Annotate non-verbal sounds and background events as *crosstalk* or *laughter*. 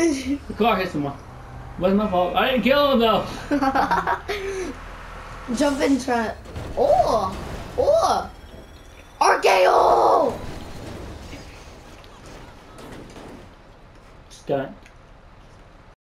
The car hit someone. Wasn't my fault. I didn't kill him though. *laughs* Jump in front. Oh! Oh! RKO! Stunt.